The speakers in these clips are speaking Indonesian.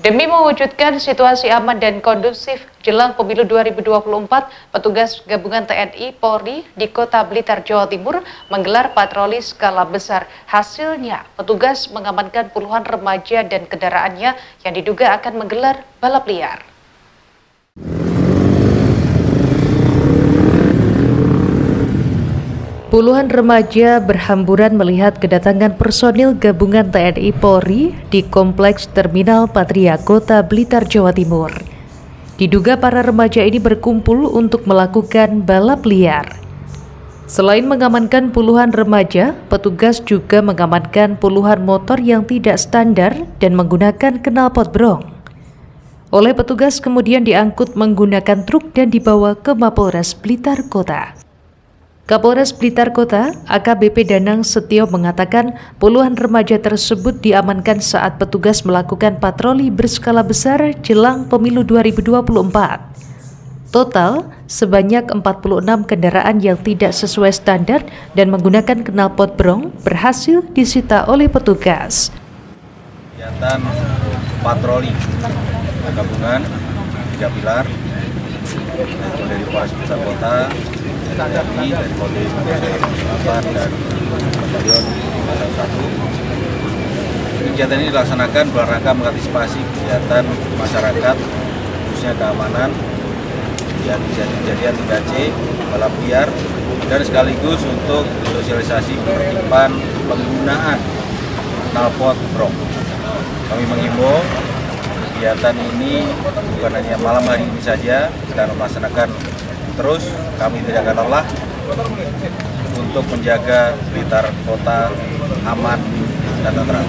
Demi mewujudkan situasi aman dan kondusif jelang pemilu 2024, petugas gabungan TNI Polri di Kota Blitar, Jawa Timur menggelar patroli skala besar. Hasilnya, petugas mengamankan puluhan remaja dan kendaraannya yang diduga akan menggelar balap liar. Puluhan remaja berhamburan melihat kedatangan personil gabungan TNI Polri di Kompleks Terminal Patria Kota Blitar, Jawa Timur. Diduga para remaja ini berkumpul untuk melakukan balap liar. Selain mengamankan puluhan remaja, petugas juga mengamankan puluhan motor yang tidak standar dan menggunakan knalpot brong. Oleh petugas kemudian diangkut menggunakan truk dan dibawa ke Mapolres Blitar Kota. Kapolres Blitar Kota, AKBP Danang Setio mengatakan puluhan remaja tersebut diamankan saat petugas melakukan patroli berskala besar jelang pemilu 2024. Total, sebanyak 46 kendaraan yang tidak sesuai standar dan menggunakan knalpot brong berhasil disita oleh petugas. Kegiatan patroli gabungan tiga pilar dari Polres Kota, TNI dari Polri Selatan dan Batalion satu. Kegiatan ini dilaksanakan dalam rangka mengantisipasi kegiatan masyarakat khususnya keamanan yang kejadian 3C, balap liar dan sekaligus untuk sosialisasi penertiban penggunaan knalpot brong. Kami mengimbau kegiatan ini bukan hanya malam hari ini saja, kita melaksanakan terus kami tidak akan lelah untuk menjaga Blitar kota aman dan tenang.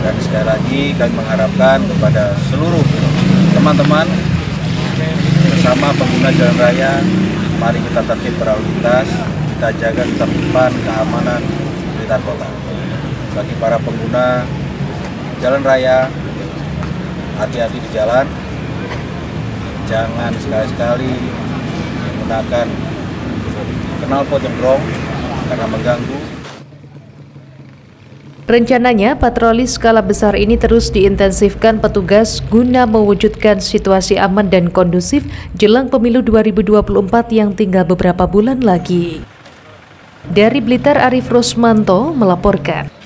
Dan sekali lagi kami mengharapkan kepada seluruh teman-teman bersama pengguna jalan raya, mari kita tertib berlalu lintas, kita jaga ketertiban keamanan Blitar kota. Bagi para pengguna jalan raya, hati-hati di jalan, jangan sekali-sekali menggunakan knalpot yang brong karena mengganggu. Rencananya, patroli skala besar ini terus diintensifkan petugas guna mewujudkan situasi aman dan kondusif jelang pemilu 2024 yang tinggal beberapa bulan lagi. Dari Blitar, Arif Rosmanto melaporkan.